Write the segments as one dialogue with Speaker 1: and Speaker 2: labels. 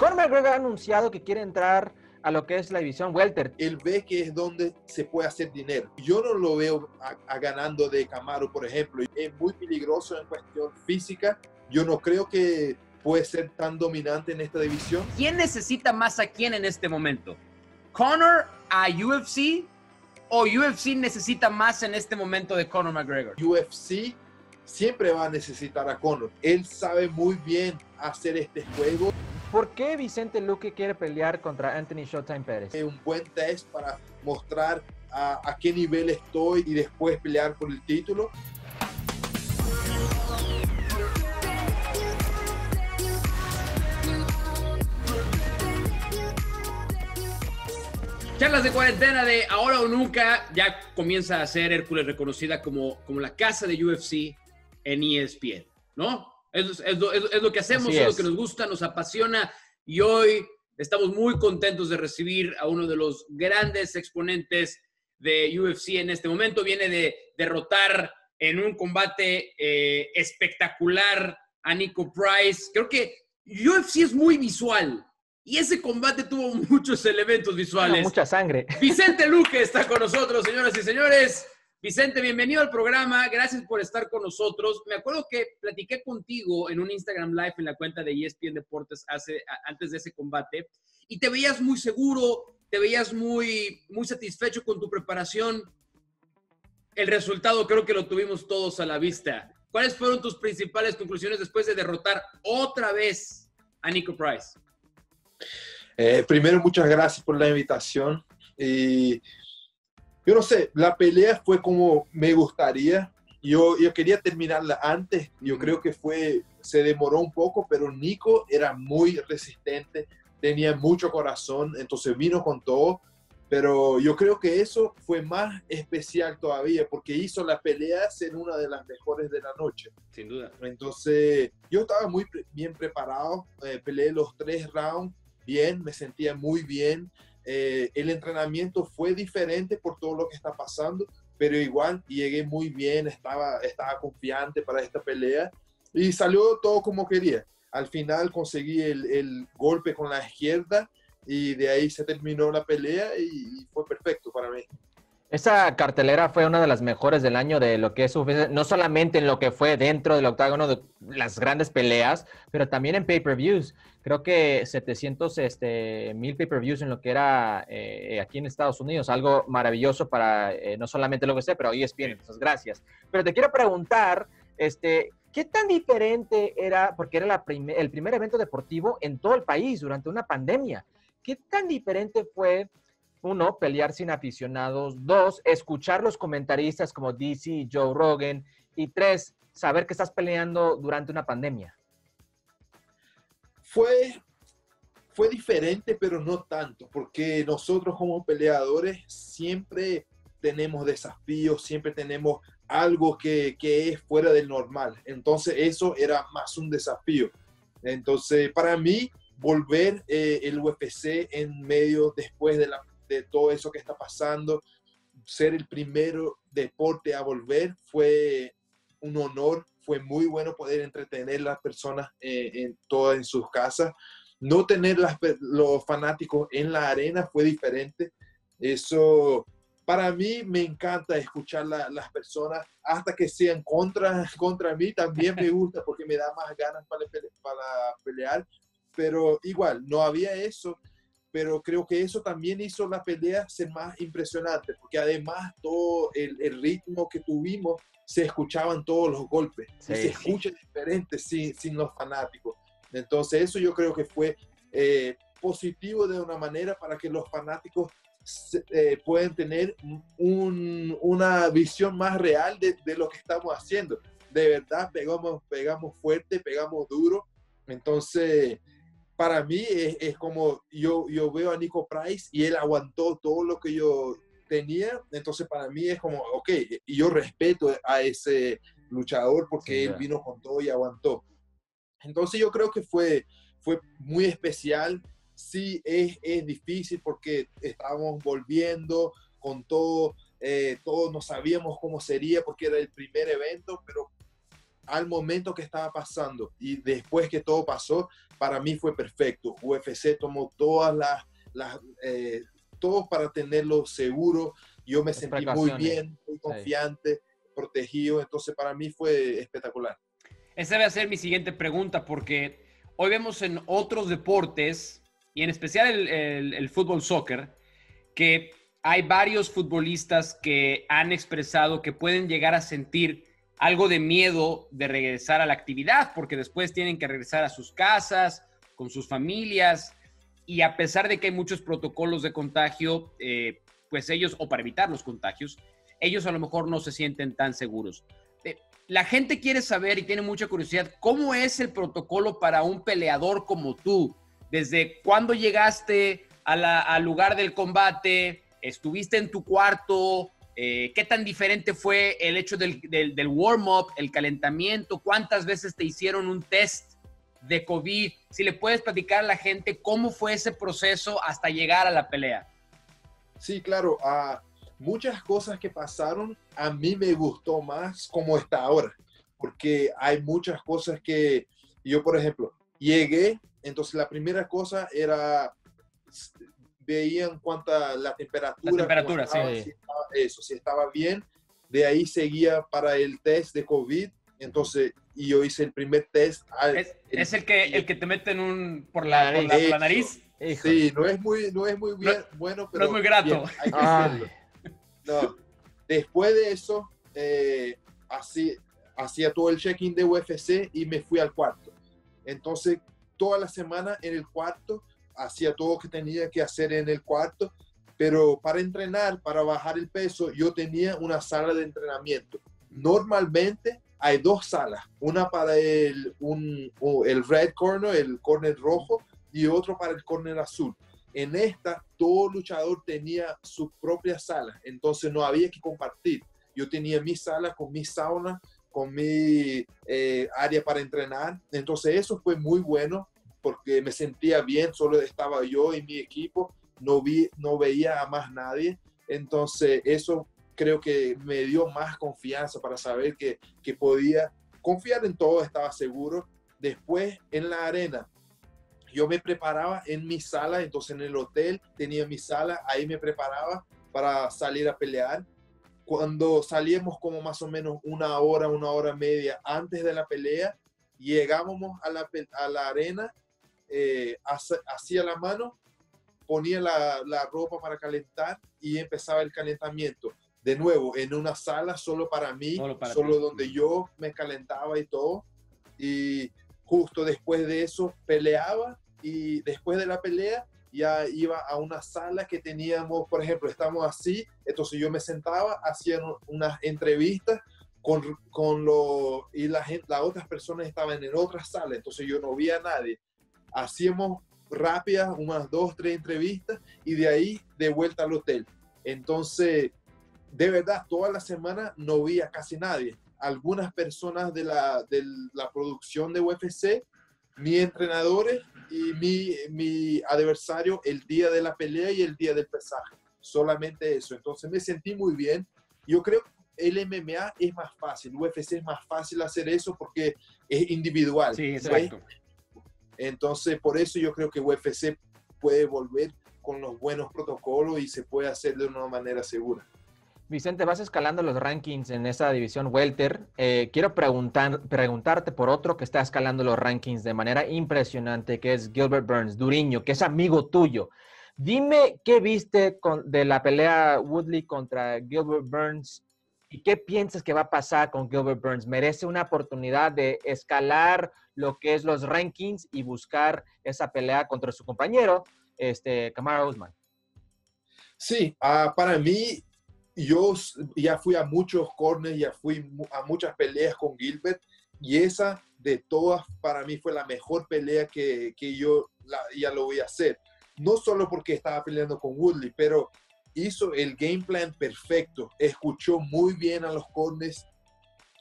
Speaker 1: Conor McGregor ha anunciado que quiere entrar a lo que es la división welter.
Speaker 2: Él ve que es donde se puede hacer dinero. Yo no lo veo a, ganando de Camaro, por ejemplo. Es muy peligroso en cuestión física. Yo no creo que puede ser tan dominante en esta división.
Speaker 3: ¿Quién necesita más a quién en este momento? ¿Conor a UFC o UFC necesita más en este momento de Conor McGregor?
Speaker 2: UFC siempre va a necesitar a Conor. Él sabe muy bien hacer este juego.
Speaker 1: ¿Por qué Vicente Luque quiere pelear contra Anthony Showtime Pérez?
Speaker 2: Es un buen test para mostrar a, a qué nivel estoy y después pelear por el título.
Speaker 3: Charlas de cuarentena de ahora o nunca ya comienza a ser Hércules reconocida como, como la casa de UFC en ESPN, ¿no? Es, es, lo, es, lo, que hacemos, es. lo que nos gusta, nos apasiona y hoy estamos muy contentos de recibir a uno de los grandes exponentes de UFC en este momento. Viene de derrotar en un combate eh, espectacular a Nico Price. Creo que UFC es muy visual y ese combate tuvo muchos elementos visuales.
Speaker 1: mucha sangre.
Speaker 3: Vicente Luque está con nosotros, señoras y señores. Vicente, bienvenido al programa. Gracias por estar con nosotros. Me acuerdo que platiqué contigo en un Instagram Live en la cuenta de ESPN Deportes hace, antes de ese combate y te veías muy seguro, te veías muy, muy satisfecho con tu preparación. El resultado creo que lo tuvimos todos a la vista. ¿Cuáles fueron tus principales conclusiones después de derrotar otra vez a Nico Price?
Speaker 2: Eh, primero, muchas gracias por la invitación. Y yo no sé, la pelea fue como me gustaría. Yo, yo quería terminarla antes. Yo creo que fue, se demoró un poco, pero Nico era muy resistente, tenía mucho corazón, entonces vino con todo. Pero yo creo que eso fue más especial todavía porque hizo la pelea ser una de las mejores de la noche.
Speaker 3: Sin duda.
Speaker 2: Entonces yo estaba muy bien preparado, eh, peleé los tres rounds bien, me sentía muy bien. Eh, el entrenamiento fue diferente por todo lo que está pasando, pero igual llegué muy bien, estaba, estaba confiante para esta pelea y salió todo como quería. Al final conseguí el, el golpe con la izquierda y de ahí se terminó la pelea y, y fue perfecto para mí.
Speaker 1: Esa cartelera fue una de las mejores del año de lo que es no solamente en lo que fue dentro del octágono de las grandes peleas, pero también en pay-per-views. Creo que 700 este, mil pay-per-views en lo que era eh, aquí en Estados Unidos, algo maravilloso para eh, no solamente lo que sé, pero ESPN, entonces gracias. Pero te quiero preguntar, este, ¿qué tan diferente era, porque era la el primer evento deportivo en todo el país durante una pandemia? ¿Qué tan diferente fue uno, pelear sin aficionados. Dos, escuchar los comentaristas como DC y Joe Rogan. Y tres, saber que estás peleando durante una pandemia.
Speaker 2: Fue, fue diferente, pero no tanto, porque nosotros como peleadores siempre tenemos desafíos, siempre tenemos algo que, que es fuera del normal. Entonces eso era más un desafío. Entonces, para mí, volver eh, el UFC en medio después de la de todo eso que está pasando. Ser el primero deporte a volver fue un honor, fue muy bueno poder entretener a las personas eh, en todas en sus casas. No tener las, los fanáticos en la arena fue diferente. Eso para mí me encanta escuchar las personas, hasta que sean contra, contra mí, también me gusta porque me da más ganas para pelear, pero igual, no había eso pero creo que eso también hizo la pelea ser más impresionante, porque además todo el, ritmo que tuvimos, se escuchaban todos los golpes, se escucha diferente sin, sin, los fanáticos. Entonces eso yo creo que fue eh, positivo de una manera para que los fanáticos eh, puedan tener un, una visión más real de, de, lo que estamos haciendo. De verdad, pegamos, pegamos fuerte, pegamos duro. Entonces, para mí es, como yo, yo veo a Nico Price y él aguantó todo lo que yo tenía, entonces para mí es como, ok, y yo respeto a ese luchador porque él vino con todo y aguantó. Entonces yo creo que fue, fue muy especial, sí es, es difícil porque estábamos volviendo con todo, eh, todos no sabíamos cómo sería porque era el primer evento, pero al momento que estaba pasando y después que todo pasó, para mí fue perfecto. UFC tomó todas las, las eh, todos para tenerlo seguro. Yo me sentí muy bien, muy confiante, protegido. Entonces, para mí fue espectacular.
Speaker 3: Esa va a ser mi siguiente pregunta, porque hoy vemos en otros deportes, y en especial el, el fútbol soccer, que hay varios futbolistas que han expresado que pueden llegar a sentir algo de miedo de regresar a la actividad, porque después tienen que regresar a sus casas, con sus familias, y a pesar de que hay muchos protocolos de contagio, eh, pues ellos, o para evitar los contagios, ellos a lo mejor no se sienten tan seguros. Eh, la gente quiere saber y tiene mucha curiosidad, ¿cómo es el protocolo para un peleador como tú? ¿Desde cuándo llegaste al lugar del combate? ¿Estuviste en tu cuarto? Eh, ¿Qué tan diferente fue el hecho del, del, warm-up, el calentamiento? ¿Cuántas veces te hicieron un test de COVID? Si le puedes platicar a la gente cómo fue ese proceso hasta llegar a la pelea.
Speaker 2: Sí, claro. Uh, muchas cosas que pasaron, a mí me gustó más como está ahora, porque hay muchas cosas que yo, por ejemplo, llegué, entonces la primera cosa era veían cuánta la temperatura,
Speaker 3: la temperatura sí.
Speaker 2: si estaba, eso, si estaba bien. De ahí seguía para el test de COVID. Entonces, y yo hice el primer test.
Speaker 3: ¿Es el, que, el que te meten un, por la, la, nariz?
Speaker 2: Sí, no es muy, no es muy bien, bueno, pero.
Speaker 3: No es muy grato.
Speaker 2: hay que hacerlo. No. Después de eso, eh, así, hacía todo el check-in de UFC y me fui al cuarto. Entonces, toda la semana en el cuarto hacía todo lo que tenía que hacer en el cuarto, pero para entrenar, para bajar el peso, yo tenía una sala de entrenamiento. Normalmente hay dos salas, una para el, red corner, el corner rojo, y otro para el corner azul. En esta, todo luchador tenía su propia sala, entonces no había que compartir. Yo tenía mi sala con mi sauna, con mi eh, área para entrenar, entonces eso fue muy bueno porque me sentía bien, solo estaba yo y mi equipo, no, vi, no veía a más nadie. Entonces eso creo que me dio más confianza para saber que, que podía confiar en todo, estaba seguro. Después en la arena, yo me preparaba en mi sala, entonces en el hotel tenía mi sala, ahí me preparaba para salir a pelear. Cuando salíamos como más o menos una hora, una hora media antes de la pelea, llegábamos a la, a la arena eh, hacía la mano, ponía la, la, ropa para calentar y empezaba el calentamiento. De nuevo, en una sala solo para mí, solo, donde yo me calentaba y todo. Y justo después de eso peleaba y después de la pelea ya iba a una sala que teníamos, por ejemplo, estamos así, entonces yo me sentaba, hacía unas entrevistas con, con lo, y la gente, las otras personas estaban en otra sala, entonces yo no vi a nadie hacíamos rápidas, unas dos, tres entrevistas y de ahí de vuelta al hotel. Entonces, de verdad, toda la semana no vi a casi nadie. Algunas personas de la, de la producción de UFC, mi entrenadores y mi, mi adversario el día de la pelea y el día del pesaje. Solamente eso. Entonces me sentí muy bien. Yo creo que el MMA es más fácil, UFC es más fácil hacer eso porque es individual.
Speaker 3: Sí, exacto.
Speaker 2: Entonces, por eso yo creo que UFC puede volver con los buenos protocolos y se puede hacer de una manera segura.
Speaker 1: Vicente, vas escalando los rankings en esa división welter. Eh, quiero preguntar, preguntarte por otro que está escalando los rankings de manera impresionante, que es Gilbert Burns, Duriño, que es amigo tuyo. Dime qué viste de la pelea Woodley contra Gilbert Burns y qué piensas que va a pasar con Gilbert Burns. ¿Merece una oportunidad de escalar lo que es los rankings y buscar esa pelea contra su compañero, este, Kamara Usman.
Speaker 2: Sí, uh, para mí, yo ya fui a muchos corners, ya fui a muchas peleas con Gilbert y esa de todas para mí fue la mejor pelea que, que yo ya lo voy a hacer. No solo porque estaba peleando con Woodley, pero hizo el game plan perfecto, escuchó muy bien a los corners,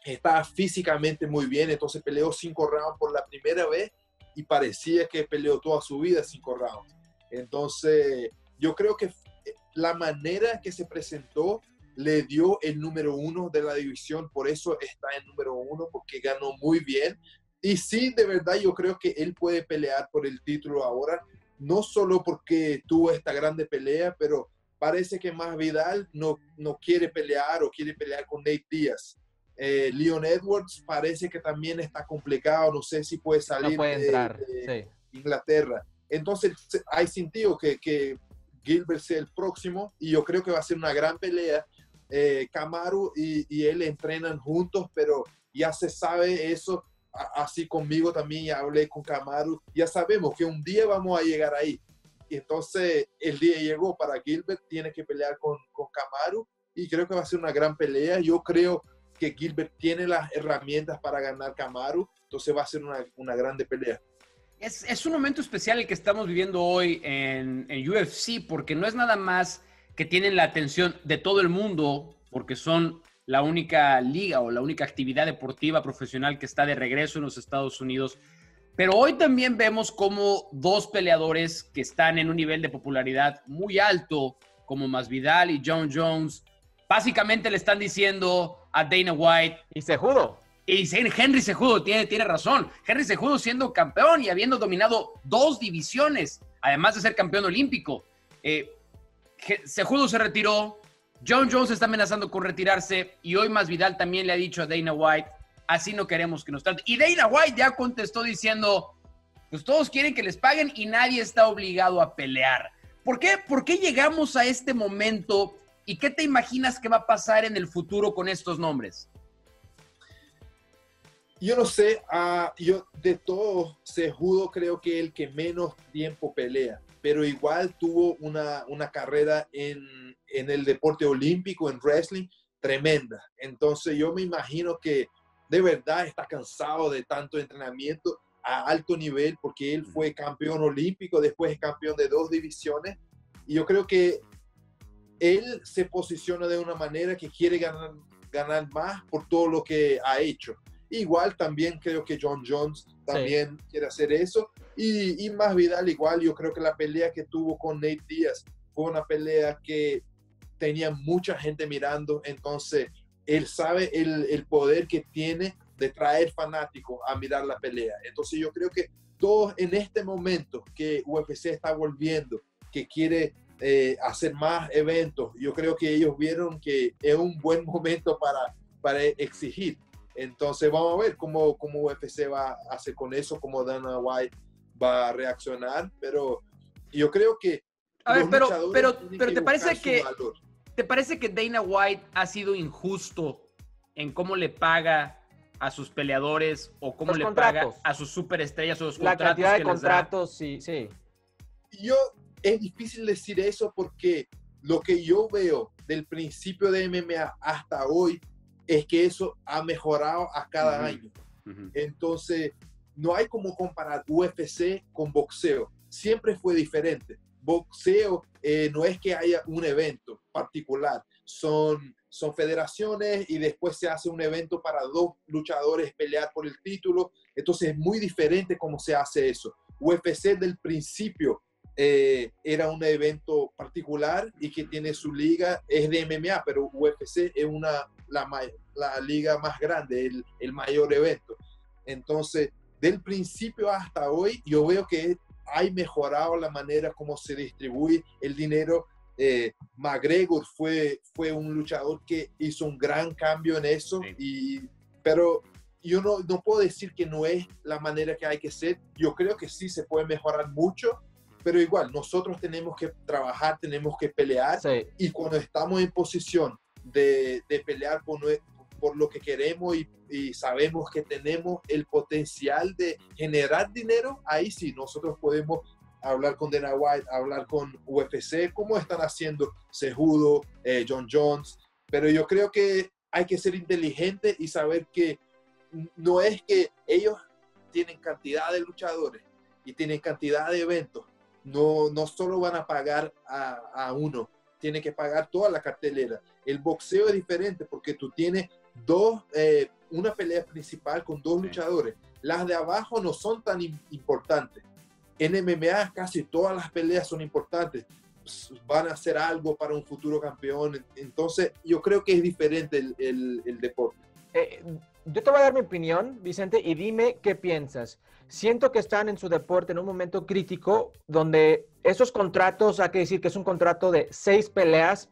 Speaker 2: estaba físicamente muy bien, entonces peleó cinco rounds por la primera vez y parecía que peleó toda su vida cinco rounds. Entonces, yo creo que la manera que se presentó, le dio el número uno de la división, por eso está en número uno, porque ganó muy bien. Y sí, de verdad, yo creo que él puede pelear por el título ahora, no solo porque tuvo esta grande pelea, pero parece que más Vidal no, no quiere pelear o quiere pelear con Nate Díaz. Eh, Leon Edwards parece que también está complicado, no sé si puede salir
Speaker 1: puede entrar, de,
Speaker 2: Inglaterra. Entonces hay sentido que, que, Gilbert sea el próximo y yo creo que va a ser una gran pelea. Eh, Kamaru y, y, él entrenan juntos, pero ya se sabe eso, así conmigo también, ya hablé con Kamaru, ya sabemos que un día vamos a llegar ahí. Y entonces el día llegó para Gilbert, tiene que pelear con, con Kamaru y creo que va a ser una gran pelea. Yo creo que Gilbert tiene las herramientas para ganar Kamaru, entonces va a ser una, una grande pelea.
Speaker 3: Es, es, un momento especial el que estamos viviendo hoy en, en, UFC, porque no es nada más que tienen la atención de todo el mundo, porque son la única liga o la única actividad deportiva profesional que está de regreso en los Estados Unidos pero hoy también vemos como dos peleadores que están en un nivel de popularidad muy alto, como Masvidal y John Jones, básicamente le están diciendo a Dana White.
Speaker 1: Y Sejudo.
Speaker 3: Y Henry Sejudo tiene, tiene razón. Henry Sejudo siendo campeón y habiendo dominado dos divisiones, además de ser campeón olímpico. Eh, Sejudo se retiró. John Jones está amenazando con retirarse. Y hoy Masvidal también le ha dicho a Dana White así no queremos que nos traten. Y Dana White ya contestó diciendo, pues todos quieren que les paguen y nadie está obligado a pelear. ¿Por qué? ¿Por qué llegamos a este momento y qué te imaginas que va a pasar en el futuro con estos nombres?
Speaker 2: Yo no sé, uh, yo de todos, Sejudo creo que el que menos tiempo pelea, pero igual tuvo una, una carrera en, en el deporte olímpico, en wrestling, tremenda. Entonces yo me imagino que de verdad está cansado de tanto entrenamiento a alto nivel porque él fue campeón olímpico, después es campeón de dos divisiones y yo creo que él se posiciona de una manera que quiere ganar, ganar más por todo lo que ha hecho. Igual también creo que John Jones también quiere hacer eso. Y, y, más Vidal igual, yo creo que la pelea que tuvo con Nate Díaz fue una pelea que tenía mucha gente mirando. Entonces, él sabe el, el, poder que tiene de traer fanáticos a mirar la pelea. Entonces yo creo que todos en este momento que UFC está volviendo, que quiere eh, hacer más eventos, yo creo que ellos vieron que es un buen momento para, para exigir. Entonces vamos a ver cómo, cómo UFC va a hacer con eso, cómo Dana White va a reaccionar, pero yo creo que...
Speaker 3: A ver, pero, pero, pero ¿te parece que... ¿Te parece que Dana White ha sido injusto en cómo le paga a sus peleadores o cómo le paga a sus superestrellas o los
Speaker 1: La cantidad de contratos, sí, sí.
Speaker 2: Yo, es difícil decir eso porque lo que yo veo del principio de MMA hasta hoy es que eso ha mejorado a cada año. Entonces, no hay como comparar UFC con boxeo. Siempre fue diferente boxeo eh, no es que haya un evento particular, son, son federaciones y después se hace un evento para dos luchadores pelear por el título. Entonces es muy diferente cómo se hace eso. UFC del principio eh, era un evento particular y que tiene su liga, es de MMA, pero UFC es una, la, la liga más grande, el, el mayor evento. Entonces, del principio hasta hoy, yo veo que hay mejorado la manera como se distribuye el dinero. Eh, McGregor fue, fue un luchador que hizo un gran cambio en eso, y, pero yo no, no puedo decir que no es la manera que hay que ser. Yo creo que sí se puede mejorar mucho, pero igual nosotros tenemos que trabajar, tenemos que pelear y cuando estamos en posición de, de pelear por, por lo que queremos y, sabemos que tenemos el potencial de generar dinero, ahí sí, nosotros podemos hablar con Dana White, hablar con UFC, como están haciendo Sejudo, eh, John Jones, pero yo creo que hay que ser inteligente y saber que no es que ellos tienen cantidad de luchadores y tienen cantidad de eventos, no, no solo van a pagar a, a uno, tiene que pagar toda la cartelera. El boxeo es diferente porque tú tienes dos, eh, una pelea principal con dos luchadores. Las de abajo no son tan importantes. En MMA casi todas las peleas son importantes. van a hacer algo para un futuro campeón. Entonces, yo creo que es diferente el, el, deporte.
Speaker 1: Eh, yo te voy a dar mi opinión, Vicente, y dime qué piensas. Siento que están en su deporte en un momento crítico donde esos contratos, hay que decir que es un contrato de seis peleas,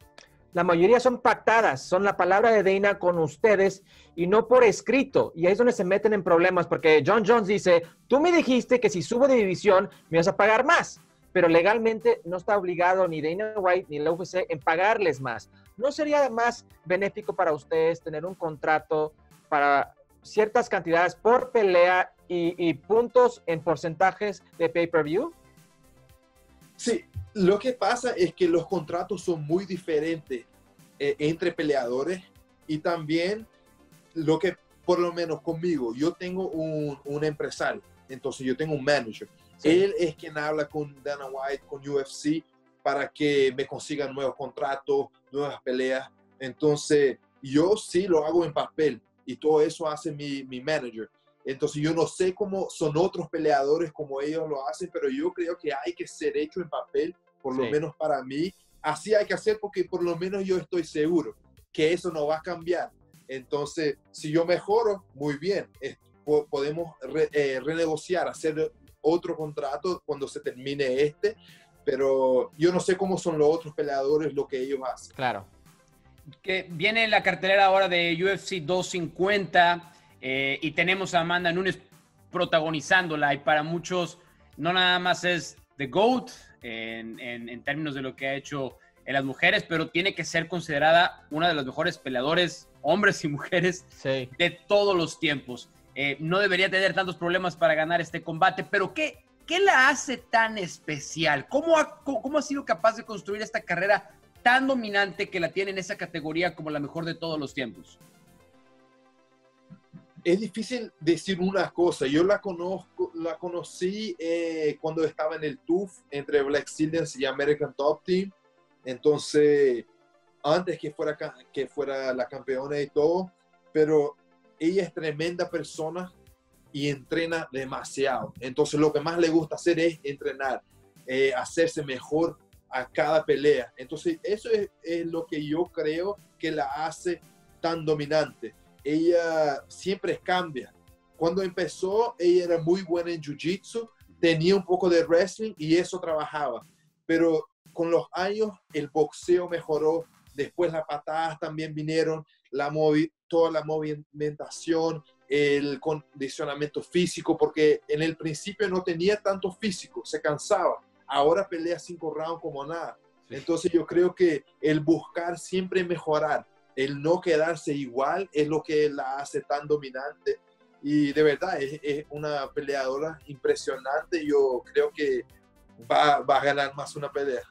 Speaker 1: la mayoría son pactadas, son la palabra de Dana con ustedes y no por escrito. Y ahí es donde se meten en problemas porque John Jones dice, tú me dijiste que si subo de división me vas a pagar más pero legalmente no está obligado ni Dana White ni la UFC en pagarles más. ¿No sería más benéfico para ustedes tener un contrato para ciertas cantidades por pelea y, puntos en porcentajes de pay-per-view?
Speaker 2: Sí, lo que pasa es que los contratos son muy diferentes eh, entre peleadores y también lo que, por lo menos conmigo, yo tengo un, un empresario, entonces yo tengo un manager él es quien habla con Dana White, con UFC, para que me consigan nuevos contratos, nuevas peleas. Entonces, yo sí lo hago en papel y todo eso hace mi, mi manager. Entonces, yo no sé cómo son otros peleadores como ellos lo hacen, pero yo creo que hay que ser hecho en papel, por lo menos para mí. Así hay que hacer porque por lo menos yo estoy seguro que eso no va a cambiar. Entonces, si yo mejoro, muy bien, podemos eh, renegociar, hacer otro contrato cuando se termine este, pero yo no sé cómo son los otros peleadores lo que ellos hacen.
Speaker 1: Claro.
Speaker 3: Que viene la cartelera ahora de UFC 250 eh, y tenemos a Amanda Nunes protagonizándola y para muchos no nada más es The GOAT en, en, términos de lo que ha hecho en las mujeres, pero tiene que ser considerada una de los mejores peleadores, hombres y mujeres, de todos los tiempos. Eh, no debería tener tantos problemas para ganar este combate, pero ¿qué, qué la hace tan especial? ¿Cómo ha, ¿Cómo ha sido capaz de construir esta carrera tan dominante que la tiene en esa categoría como la mejor de todos los tiempos?
Speaker 2: Es difícil decir una cosa. Yo la conozco, la conocí eh, cuando estaba en el TUF entre Black Silence y American Top Team. Entonces, antes que fuera, que fuera la campeona y todo, pero ella es tremenda persona y entrena demasiado. Entonces lo que más le gusta hacer es entrenar, eh, hacerse mejor a cada pelea. Entonces eso es, lo que yo creo que la hace tan dominante. Ella siempre cambia. Cuando empezó, ella era muy buena en Jiu-Jitsu, tenía un poco de wrestling y eso trabajaba. Pero con los años el boxeo mejoró, después las patadas también vinieron, la toda la movimentación, el condicionamiento físico, porque en el principio no tenía tanto físico, se cansaba. Ahora pelea cinco rounds como nada. Entonces yo creo que el buscar siempre mejorar, el no quedarse igual es lo que la hace tan dominante. Y de verdad es, una peleadora impresionante. Yo creo que va, va a ganar más una pelea.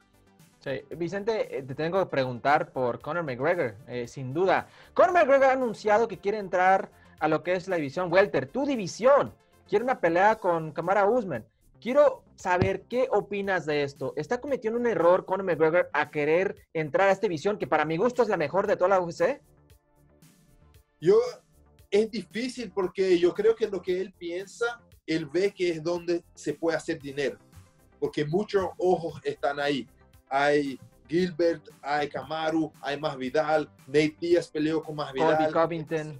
Speaker 1: Vicente, eh, te tengo que preguntar por Conor McGregor, eh, sin duda. Conor McGregor ha anunciado que quiere entrar a lo que es la división Welter, tu división. Quiere una pelea con Kamara Usman. Quiero saber qué opinas de esto. ¿Está cometiendo un error Conor McGregor a querer entrar a esta división que para mi gusto es la mejor de toda la UFC?
Speaker 2: Yo, es difícil porque yo creo que lo que él piensa, él ve que es donde se puede hacer dinero, porque muchos ojos están ahí hay Gilbert, hay Kamaru, hay más Vidal, Nate Díaz peleó con más Vidal.
Speaker 1: Covington.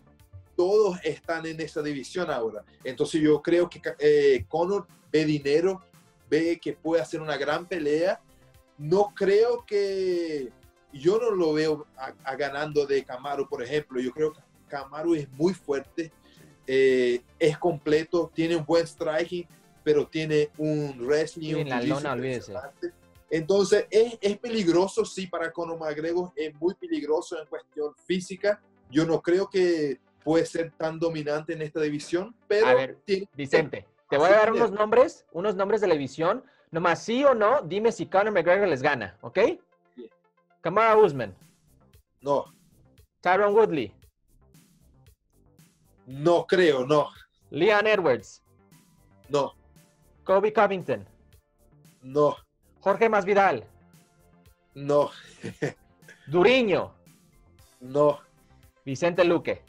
Speaker 2: Todos están en esa división ahora. Entonces yo creo que eh, Conor ve dinero, ve que puede hacer una gran pelea. No creo que yo no lo veo a, ganando de Kamaru, por ejemplo. Yo creo que Kamaru es muy fuerte, eh, es completo, tiene un buen striking, pero tiene un wrestling.
Speaker 1: en la lona, olvídese.
Speaker 2: Entonces, es, es, peligroso, sí, para Conor McGregor, es muy peligroso en cuestión física. Yo no creo que puede ser tan dominante en esta división, pero...
Speaker 1: A ver, Vicente, te voy a dar unos nombres, unos nombres de la división. Nomás sí o no, dime si Conor McGregor les gana, ¿ok? Kamara Usman.
Speaker 2: No.
Speaker 1: Tyron Woodley.
Speaker 2: No creo, no.
Speaker 1: Leon Edwards.
Speaker 2: No.
Speaker 1: Kobe Covington.
Speaker 2: No.
Speaker 1: Jorge Masvidal.
Speaker 2: No.
Speaker 1: Duriño.
Speaker 2: No.
Speaker 1: Vicente Luque.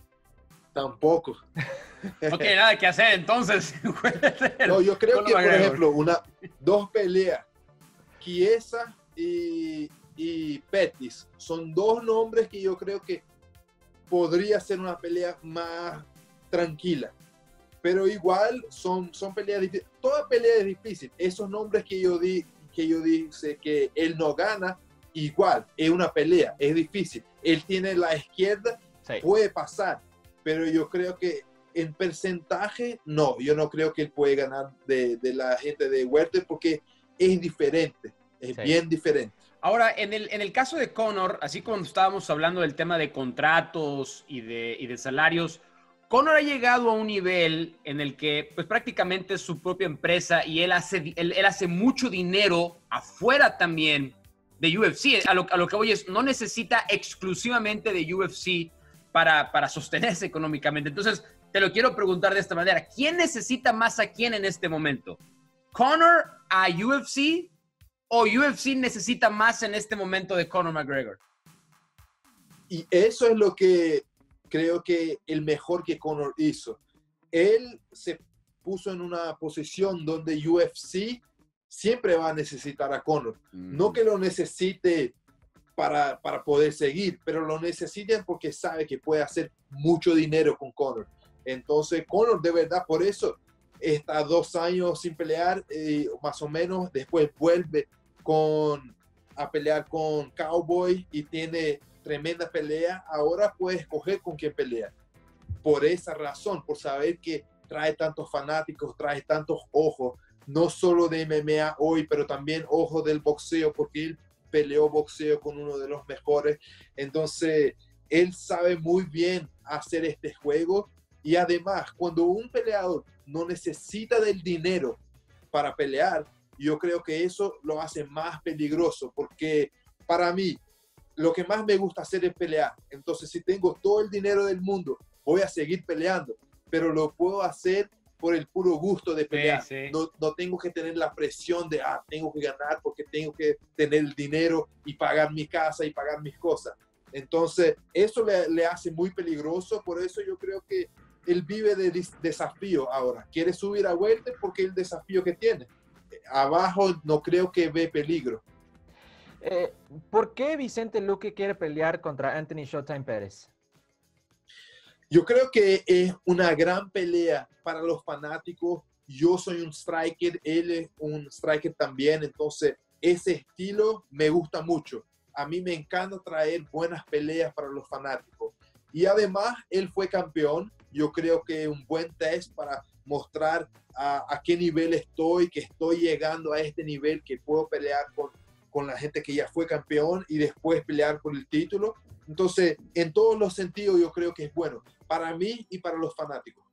Speaker 2: Tampoco.
Speaker 3: ok, nada que hacer entonces.
Speaker 2: no, yo creo que, por ejemplo, una, dos peleas, Chiesa y, y Pettis son dos nombres que yo creo que podría ser una pelea más tranquila. Pero igual son, son peleas difíciles. Toda pelea es difícil. Esos nombres que yo di, que yo dice que él no gana, igual es una pelea, es difícil. Él tiene la izquierda, puede pasar, pero yo creo que en porcentaje, no, yo no creo que él puede ganar de, de la gente de Huerta porque es diferente, es bien diferente.
Speaker 3: Ahora, en el, en el caso de Conor, así como estábamos hablando del tema de contratos y de, y de salarios, Conor ha llegado a un nivel en el que pues prácticamente es su propia empresa y él hace, él, hace mucho dinero afuera también de UFC. A lo, a lo, que voy es, no necesita exclusivamente de UFC para, para sostenerse económicamente. Entonces, te lo quiero preguntar de esta manera. ¿Quién necesita más a quién en este momento? ¿Conor a UFC o UFC necesita más en este momento de Conor McGregor?
Speaker 2: Y eso es lo que creo que el mejor que Conor hizo. Él se puso en una posición donde UFC siempre va a necesitar a Conor. No mm. que lo necesite para, para, poder seguir, pero lo necesitan porque sabe que puede hacer mucho dinero con Conor. Entonces, Conor de verdad, por eso está dos años sin pelear, eh, más o menos, después vuelve con, a pelear con Cowboy y tiene tremenda pelea, ahora puede escoger con quién pelear. Por esa razón, por saber que trae tantos fanáticos, trae tantos ojos, no solo de MMA hoy, pero también ojos del boxeo, porque él peleó boxeo con uno de los mejores. Entonces, él sabe muy bien hacer este juego y además, cuando un peleador no necesita del dinero para pelear, yo creo que eso lo hace más peligroso, porque para mí, lo que más me gusta hacer es pelear. Entonces, si tengo todo el dinero del mundo, voy a seguir peleando, pero lo puedo hacer por el puro gusto de pelear. No, no, tengo que tener la presión de, ah, tengo que ganar porque tengo que tener el dinero y pagar mi casa y pagar mis cosas. Entonces, eso le, le hace muy peligroso. Por eso yo creo que él vive de desafío ahora. Quiere subir a vuelta porque el desafío que tiene. Abajo no creo que ve peligro.
Speaker 1: Eh, ¿Por qué Vicente Luque quiere pelear contra Anthony Showtime Pérez?
Speaker 2: Yo creo que es una gran pelea para los fanáticos. Yo soy un striker, él es un striker también, entonces ese estilo me gusta mucho. A mí me encanta traer buenas peleas para los fanáticos. Y además, él fue campeón yo creo que un buen test para mostrar a, qué nivel estoy, que estoy llegando a este nivel, que puedo pelear con, con la gente que ya fue campeón y después pelear por el título. Entonces, en todos los sentidos, yo creo que es bueno para mí y para los fanáticos.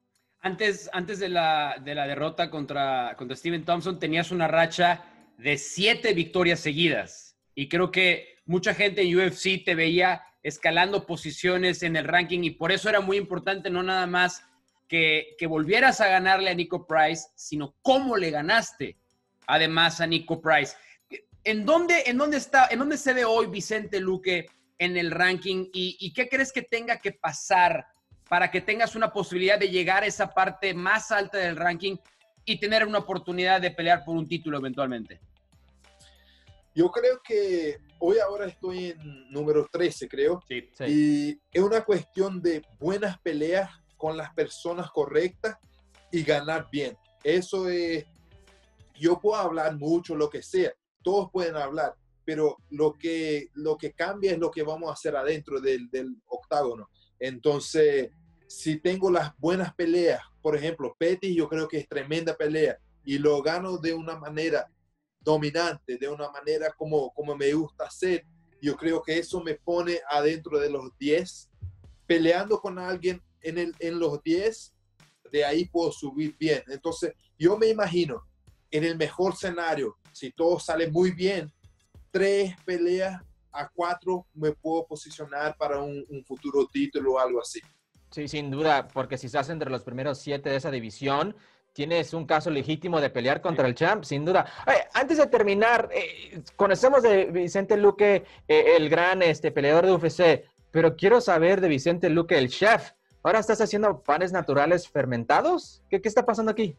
Speaker 3: Antes, antes de, la, de la derrota contra, contra Steven Thompson, tenías una racha de siete victorias seguidas. Y creo que mucha gente en UFC te veía escalando posiciones en el ranking y por eso era muy importante no nada más que, volvieras a ganarle a Nico Price, sino cómo le ganaste además a Nico Price. ¿En dónde, en dónde está, en dónde se ve hoy Vicente Luque en el ranking y, y qué crees que tenga que pasar para que tengas una posibilidad de llegar a esa parte más alta del ranking y tener una oportunidad de pelear por un título eventualmente?
Speaker 2: Yo creo que hoy ahora estoy en número 13, creo. Sí, sí. Y es una cuestión de buenas peleas con las personas correctas y ganar bien. Eso es, yo puedo hablar mucho, lo que sea, todos pueden hablar, pero lo que, lo que cambia es lo que vamos a hacer adentro del, del octágono. Entonces, si tengo las buenas peleas, por ejemplo, Petty, yo creo que es tremenda pelea y lo gano de una manera dominante, de una manera como, como me gusta hacer. Yo creo que eso me pone adentro de los 10, peleando con alguien en, el, en los 10, de ahí puedo subir bien. Entonces, yo me imagino, en el mejor escenario, si todo sale muy bien, tres peleas a cuatro me puedo posicionar para un, un futuro título o algo así.
Speaker 1: Sí, sin duda, porque si estás entre los primeros siete de esa división, tienes un caso legítimo de pelear contra el champ, sin duda. antes de terminar, eh, conocemos de Vicente Luque, eh, el gran este, peleador de UFC, pero quiero saber de Vicente Luque, el chef. ¿Ahora estás haciendo panes naturales fermentados? ¿Qué, qué está pasando aquí?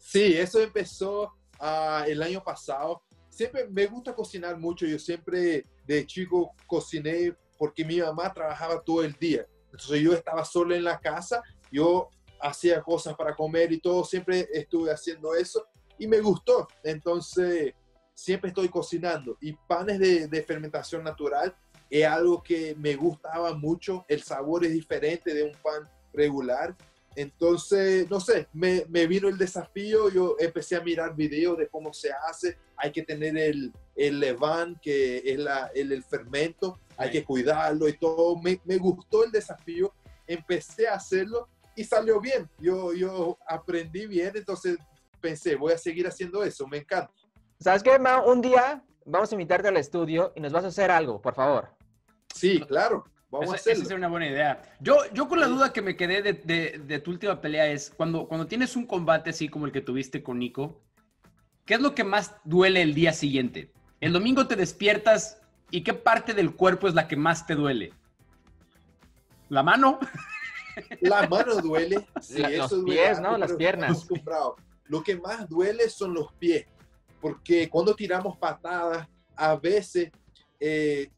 Speaker 2: Sí, eso empezó ah, el año pasado. siempre me gusta cocinar mucho. Yo siempre de chico cociné porque mi mamá trabajaba todo el día. Entonces yo estaba solo en la casa, yo hacía cosas para comer y todo, siempre estuve haciendo eso y me gustó. Entonces siempre estoy cocinando y panes de, de fermentación natural es algo que me gustaba mucho. El sabor es diferente de un pan regular. Entonces, no sé, me, me, vino el desafío, yo empecé a mirar videos de cómo se hace, hay que tener el, el levain, que es la, el, el, fermento, hay que cuidarlo y todo. Me, me, gustó el desafío, empecé a hacerlo y salió bien. Yo, yo aprendí bien, entonces pensé, voy a seguir haciendo eso, me encanta.
Speaker 1: ¿Sabes qué, Ma? Un día vamos a invitarte al estudio y nos vas a hacer algo, por favor.
Speaker 2: Sí, claro. Vamos a hacerlo.
Speaker 3: Esa es una buena idea. Yo, yo con la duda que me quedé de, de, de, tu última pelea es, cuando, cuando tienes un combate así como el que tuviste con Nico, ¿qué es lo que más duele el día siguiente? El domingo te despiertas y ¿qué parte del cuerpo es la que más te duele? ¿La mano?
Speaker 2: La mano duele.
Speaker 1: Sí, la, eso los duele pies, ¿no? Las piernas.
Speaker 2: Lo que más duele son los pies, porque cuando tiramos patadas, a veces eh,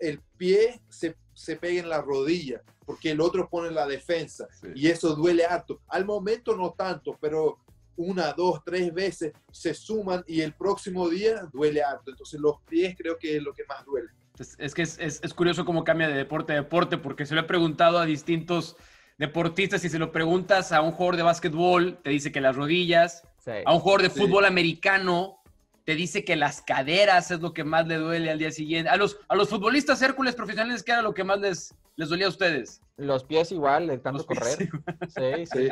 Speaker 2: el pie se, se, pega en la rodilla, porque el otro pone la defensa, sí. y eso duele harto. Al momento no tanto, pero una, dos, tres veces se suman y el próximo día duele harto. Entonces los pies creo que es lo que más duele.
Speaker 3: Es, es que es, es, es, curioso cómo cambia de deporte a deporte, porque se lo he preguntado a distintos deportistas y se lo preguntas a un jugador de básquetbol, te dice que las rodillas, sí. a un jugador de sí. fútbol americano, te dice que las caderas es lo que más le duele al día siguiente. A los, a los futbolistas Hércules profesionales, ¿qué era lo que más les, les dolía a ustedes?
Speaker 1: Los pies igual, de tanto correr. Sí, sí.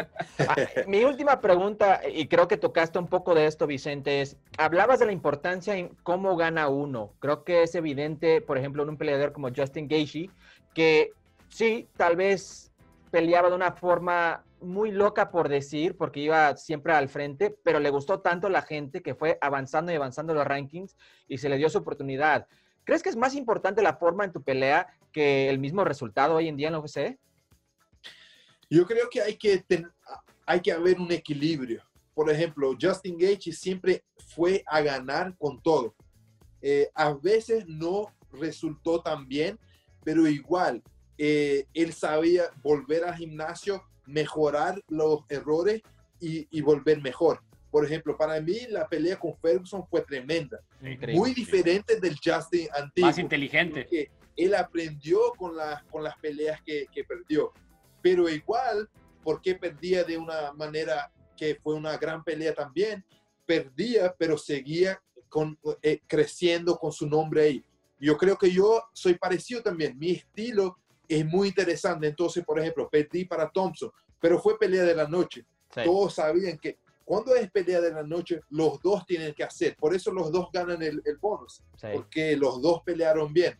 Speaker 1: ah, mi última pregunta, y creo que tocaste un poco de esto, Vicente, es, hablabas de la importancia en cómo gana uno. Creo que es evidente, por ejemplo, en un peleador como Justin Gaethje, que sí, tal vez peleaba de una forma muy loca por decir, porque iba siempre al frente, pero le gustó tanto la gente que fue avanzando y avanzando los rankings y se le dio su oportunidad. ¿Crees que es más importante la forma en tu pelea que el mismo resultado hoy en día en la UFC?
Speaker 2: Yo creo que hay que, ten, hay que haber un equilibrio. Por ejemplo, Justin Gaethje siempre fue a ganar con todo. Eh, a veces no resultó tan bien, pero igual eh, él sabía volver al gimnasio mejorar los errores y, y, volver mejor. Por ejemplo, para mí la pelea con Ferguson fue tremenda. Increíble. Muy diferente del Justin antiguo.
Speaker 3: Más inteligente.
Speaker 2: Que él aprendió con, la, con las peleas que, que perdió. Pero igual, porque perdía de una manera que fue una gran pelea también, perdía, pero seguía con, eh, creciendo con su nombre ahí. Yo creo que yo soy parecido también. Mi estilo es muy interesante. Entonces, por ejemplo, perdí para Thompson, pero fue pelea de la noche. Sí. Todos sabían que cuando es pelea de la noche, los dos tienen que hacer. Por eso los dos ganan el, el bonus, sí. porque los dos pelearon bien.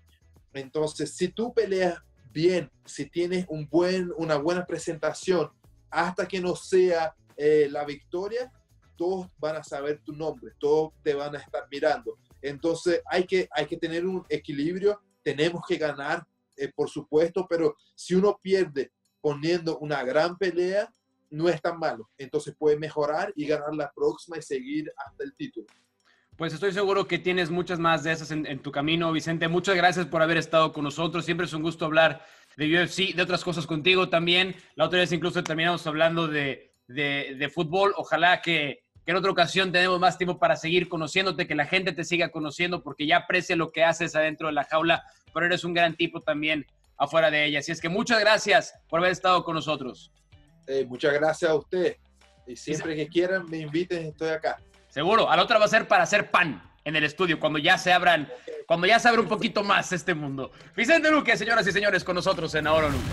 Speaker 2: Entonces, si tú peleas bien, si tienes una buena presentación, hasta que no sea eh, la victoria, todos van a saber tu nombre, todos te van a estar mirando. Entonces, hay que, hay que tener un equilibrio, tenemos que ganar eh, por supuesto, pero si uno pierde poniendo una gran pelea, no es tan malo. Entonces puede mejorar y ganar la próxima y seguir hasta el título.
Speaker 3: Pues estoy seguro que tienes muchas más de esas en, en, tu camino, Vicente. Muchas gracias por haber estado con nosotros. Siempre es un gusto hablar de UFC, de otras cosas contigo también. La otra vez incluso terminamos hablando de, de, de fútbol. Ojalá que, que, en otra ocasión tenemos más tiempo para seguir conociéndote, que la gente te siga conociendo, porque ya aprecia lo que haces adentro de la jaula, pero eres un gran tipo también afuera de ella. Así es que muchas gracias por haber estado con nosotros.
Speaker 2: Eh, muchas gracias a usted. Y siempre que quieran, me inviten, estoy acá.
Speaker 3: Seguro. A la otra va a ser para hacer pan en el estudio, cuando ya se abran, cuando ya se abra un poquito más este mundo. Vicente Luque, señoras y señores, con nosotros en Ahora Nunca.